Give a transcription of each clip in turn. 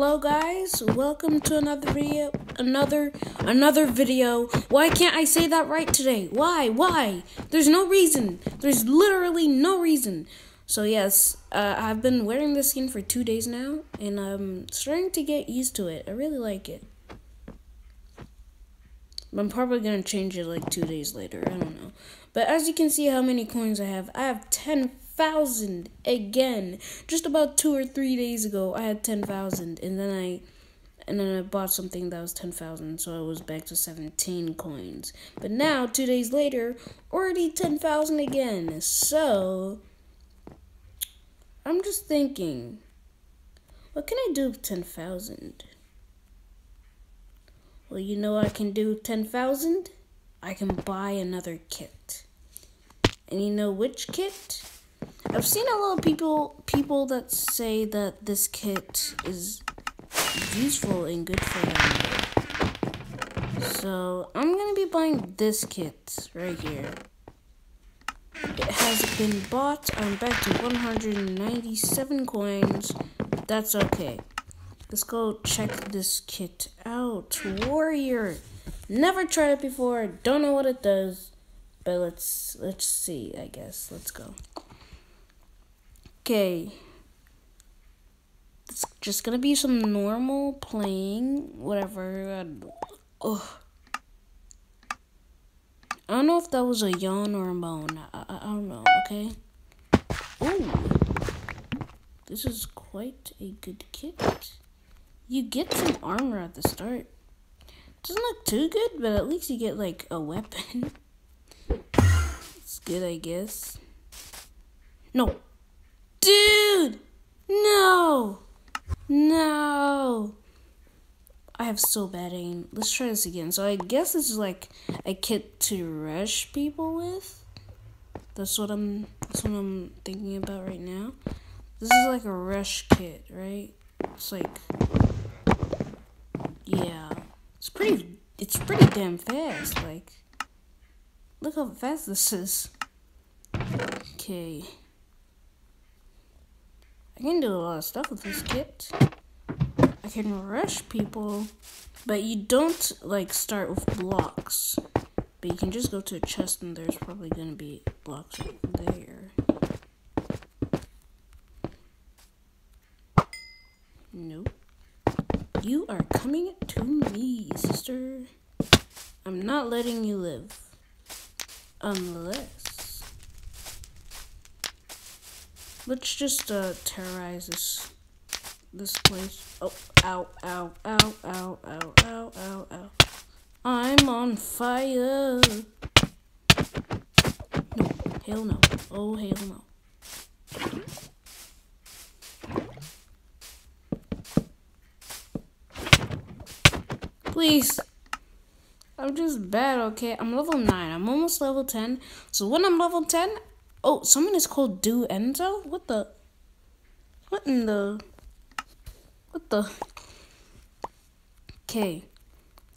Hello guys, welcome to another video, another, another video. Why can't I say that right today? Why, why? There's no reason. There's literally no reason. So yes, uh, I've been wearing this skin for two days now, and I'm starting to get used to it. I really like it. I'm probably gonna change it like two days later. I don't know. But as you can see how many coins I have, I have 10,000 again. Just about two or three days ago, I had 10,000, and then I and then I bought something that was 10,000, so I was back to 17 coins. But now, two days later, already 10,000 again. So, I'm just thinking, what can I do with 10,000? Well, you know I can do 10,000? I can buy another kit. And you know which kit? I've seen a lot of people people that say that this kit is useful and good for them. So I'm gonna be buying this kit right here. It has been bought. I'm back to 197 coins. That's okay. Let's go check this kit out. Warrior. Never tried it before. Don't know what it does. But let's let's see, I guess. Let's go. Okay. It's just gonna be some normal playing, whatever. Ugh. I don't know if that was a yawn or a moan. I, I, I don't know, okay? Ooh. This is quite a good kit. You get some armor at the start. Doesn't look too good, but at least you get like a weapon. it's good, I guess. No. No! No! I have so bad aim. Let's try this again. So I guess this is like a kit to rush people with. That's what I'm that's what I'm thinking about right now. This is like a rush kit, right? It's like yeah. It's pretty it's pretty damn fast, like look how fast this is. Okay. I can do a lot of stuff with this kit. I can rush people, but you don't like start with blocks. But you can just go to a chest and there's probably gonna be blocks there. Nope. You are coming to me, sister. I'm not letting you live. Unless. Let's just uh, terrorize this this place. Oh, ow, ow, ow, ow, ow, ow, ow, ow. I'm on fire. No, hell no. Oh, hell no. Please. I'm just bad, okay? I'm level 9. I'm almost level 10. So when I'm level 10... Oh, someone is called Do Enzo? What the... What in the... What the... Okay.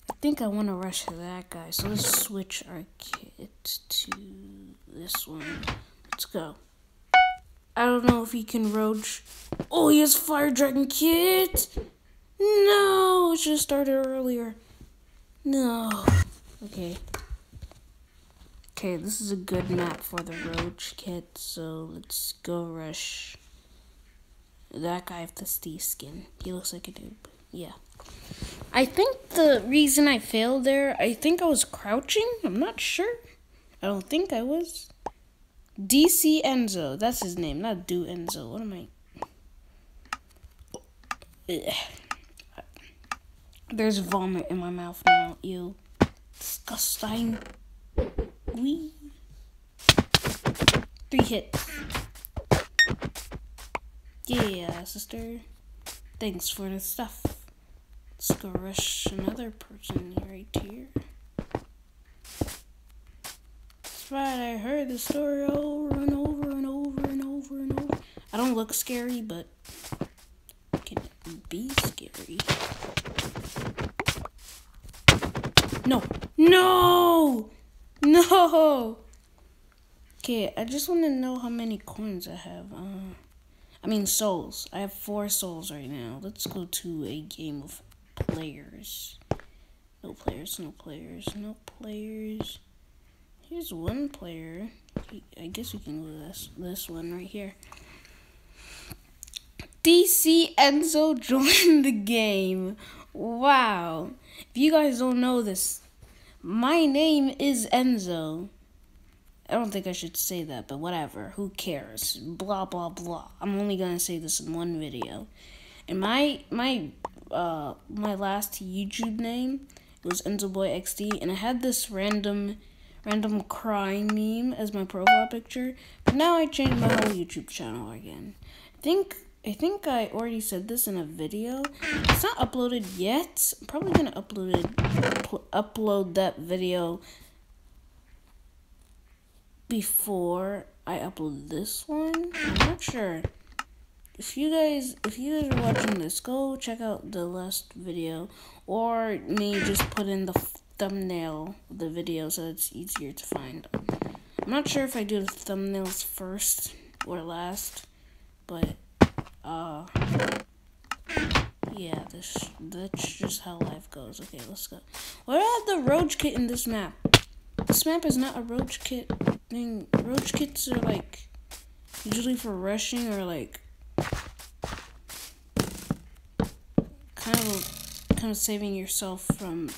I think I want to rush that guy. So let's switch our kit to this one. Let's go. I don't know if he can roach. Oh, he has Fire Dragon kit! No, it should have started earlier. No. Okay. Okay, this is a good map for the Roach kit, so let's go rush that guy with the Steve skin. He looks like a dude. Yeah. I think the reason I failed there, I think I was crouching. I'm not sure. I don't think I was. DC Enzo. That's his name, not Do Enzo. What am I? There's vomit in my mouth now. Ew. Disgusting. Wee. Three hits. Yeah, sister. Thanks for the stuff. Let's go rush another person right here. That's right, I heard the story over and over and over and over and over. I don't look scary, but can be scary. No. No! No! Okay, I just want to know how many coins I have. Uh, I mean souls. I have four souls right now. Let's go to a game of players. No players, no players, no players. Here's one player. I guess we can go this this one right here. DC Enzo joined the game. Wow. If you guys don't know this, my name is Enzo. I don't think I should say that, but whatever. Who cares? Blah blah blah. I'm only gonna say this in one video. And my my uh my last YouTube name was EnzoBoyXD, and I had this random random crying meme as my profile picture. But now I changed my whole YouTube channel again. I think I think I already said this in a video. It's not uploaded yet. I'm probably gonna upload it, upload that video before I upload this one. I'm not sure. If you guys, if you guys are watching this, go check out the last video, or me just put in the thumbnail of the video so it's easier to find. I'm not sure if I do the thumbnails first or last, but uh, yeah, this that's just how life goes. Okay, let's go. Where are the roach kit in this map? This map is not a roach kit thing. Roach kits are like usually for rushing or like kind of kind of saving yourself from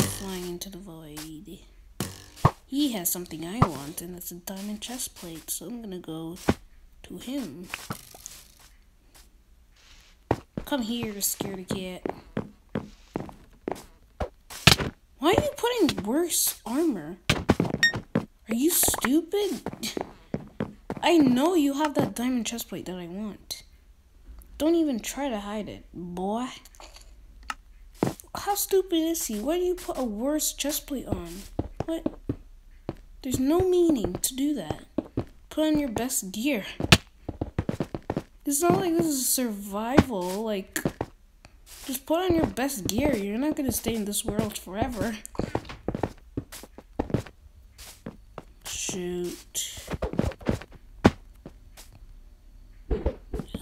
flying into the void. He has something I want, and it's a diamond chest plate, so I'm gonna go to him. Come here, scaredy cat. Why are you putting worse armor? Are you stupid? I know you have that diamond chestplate that I want. Don't even try to hide it, boy. How stupid is he? Why do you put a worse chestplate on? What? There's no meaning to do that. Put on your best gear. It's not like this is survival. Like, just put on your best gear. You're not gonna stay in this world forever. Shoot.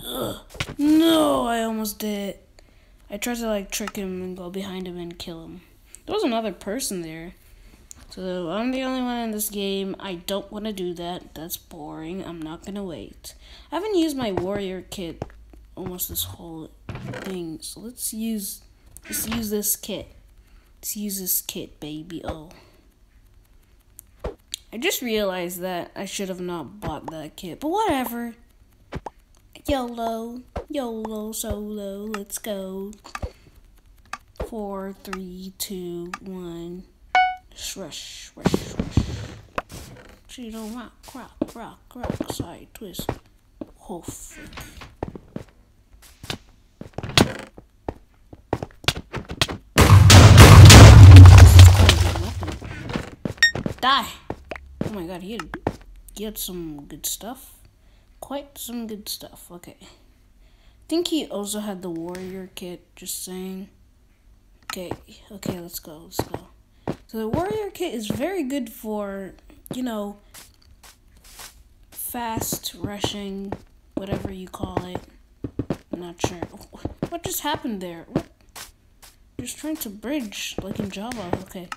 Ugh. No, I almost did. I tried to like trick him and go behind him and kill him. There was another person there. So I'm the only one in this game. I don't want to do that. That's boring. I'm not going to wait. I haven't used my warrior kit almost this whole thing. So let's use let's use this kit. Let's use this kit, baby. Oh. I just realized that I should have not bought that kit. But whatever. YOLO. YOLO solo. Let's go. Four, three, two, one. Rush, rush. She don't rock, rock, rock, rock, side twist. Frick. Die! Oh my god, he had, he had some good stuff. Quite some good stuff. Okay. I think he also had the warrior kit, just saying. Okay, okay, let's go, let's go. So the warrior kit is very good for, you know, fast rushing, whatever you call it. I'm not sure. What just happened there? What? Just trying to bridge, like in Java. Okay.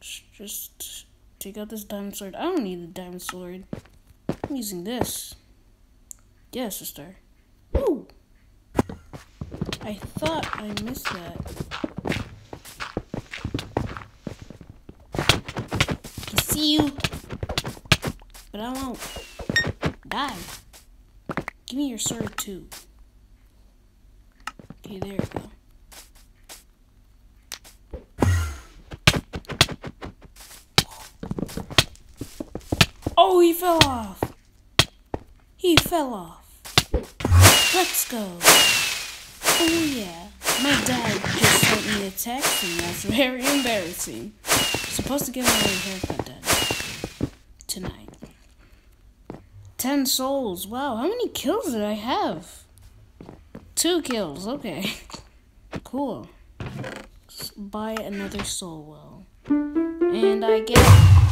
Just take out this diamond sword. I don't need the diamond sword. I'm using this. Yeah, sister. Ooh! I thought I missed that. see you. But I won't die. Give me your sword too. Okay, there we go. Oh, he fell off. He fell off. Let's go. Oh, yeah. My dad just sent me a text, and that's very embarrassing. I'm supposed to get my haircut 10 souls. Wow, how many kills did I have? Two kills, okay. cool. Let's buy another soul well. And I get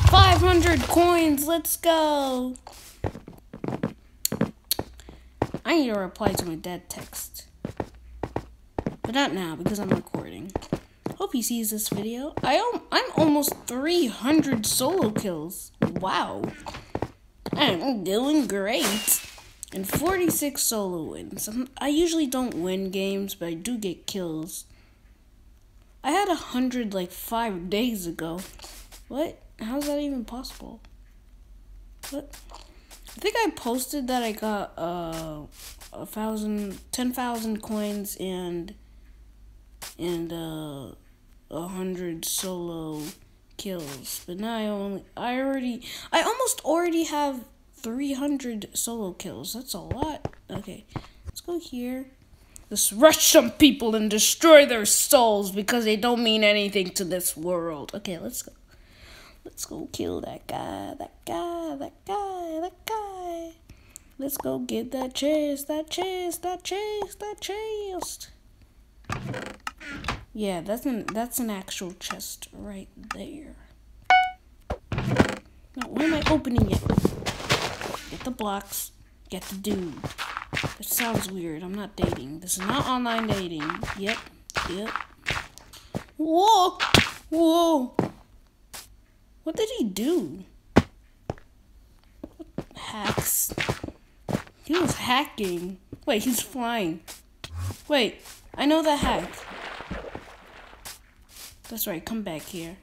500 coins, let's go! I need to reply to my dad text. But not now, because I'm recording. Hope he sees this video. I am I'm almost 300 solo kills. Wow. I'm doing great. And 46 solo wins. I usually don't win games, but I do get kills. I had a hundred like five days ago. What? How's that even possible? What? I think I posted that I got uh, a thousand, ten thousand coins and and uh, a hundred solo kills. But now I only, I already, I almost already have three hundred solo kills. That's a lot. Okay, let's go here. Let's rush some people and destroy their souls because they don't mean anything to this world. Okay, let's go. Let's go kill that guy, that guy, that guy, that guy. Let's go get that chest, that chest, that chest, that chest. Yeah, that's an that's an actual chest right there. Now, why am I opening it? Get the blocks. Get the dude. That sounds weird. I'm not dating. This is not online dating. Yep. Yep. Whoa! Whoa! What did he do? Hacks. He was hacking. Wait, he's flying. Wait, I know the hack. That's right, come back here.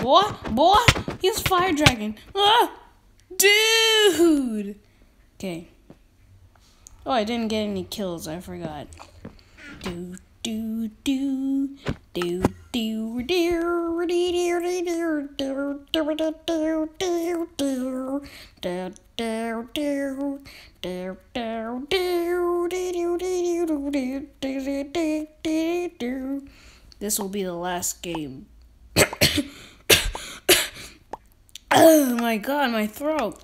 Boy, boy, he's fire dragon. Ah! Dude! Okay. Oh, I didn't get any kills. I forgot. Do, do, do, do, do, do, do, This will be the last game. Oh my god, my throat.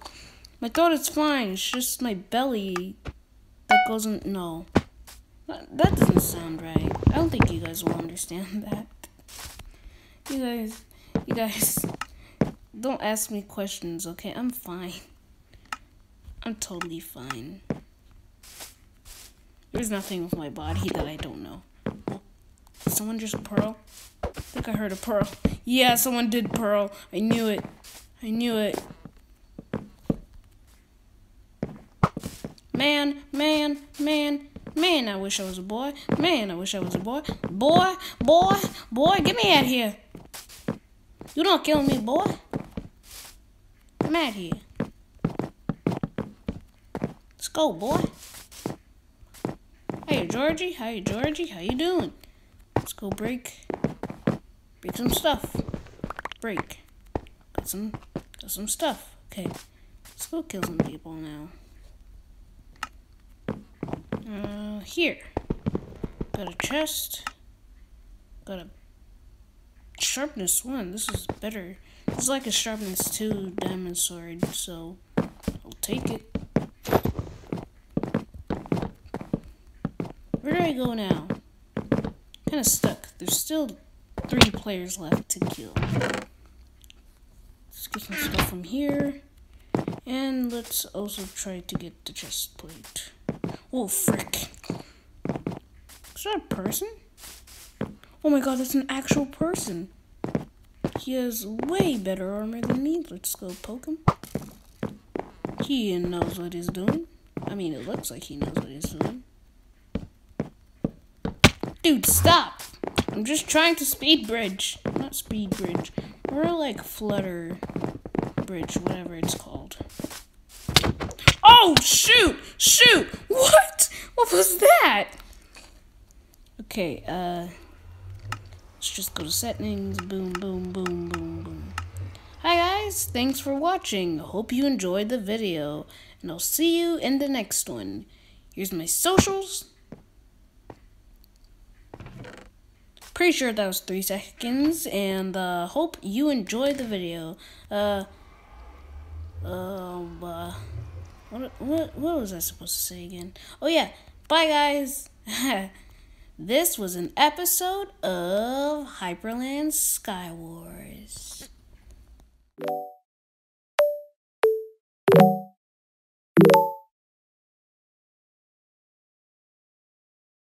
My throat is fine. It's just my belly that goes in. No. That doesn't sound right. I don't think you guys will understand that. You guys, you guys, don't ask me questions, okay? I'm fine. I'm totally fine. There's nothing with my body that I don't know. someone just pearl? I think I heard a pearl. Yeah, someone did pearl. I knew it. I knew it. Man, man, man, man, I wish I was a boy. Man, I wish I was a boy. Boy, boy, boy, get me out here. You don't kill me, boy. Come out here. Let's go, boy. Hey, Georgie. Hey, Georgie. How you doing? Let's go break. Break some stuff. Break. Got some got some stuff. Okay, let's go kill some people now. Uh, here. Got a chest. Got a sharpness one. This is better. It's like a sharpness two diamond sword, so I'll take it. Where do I go now? Kind of stuck. There's still three players left to kill. Let's get some stuff from here. And let's also try to get the chest plate. Oh, frick. Is that a person? Oh my god, that's an actual person. He has way better armor than me. Let's go poke him. He knows what he's doing. I mean, it looks like he knows what he's doing. Dude, stop! I'm just trying to speed bridge. Not speed bridge. Or like flutter bridge, whatever it's called. Oh, shoot! Shoot! What? What was that? Okay, uh, let's just go to settings. Boom, boom, boom, boom, boom. Hi guys, thanks for watching. Hope you enjoyed the video, and I'll see you in the next one. Here's my socials. Pretty sure that was three seconds, and uh, hope you enjoyed the video. Uh, um, uh, what, what, what was I supposed to say again? Oh, yeah. Bye, guys. This was an episode of Hyperland Skywars.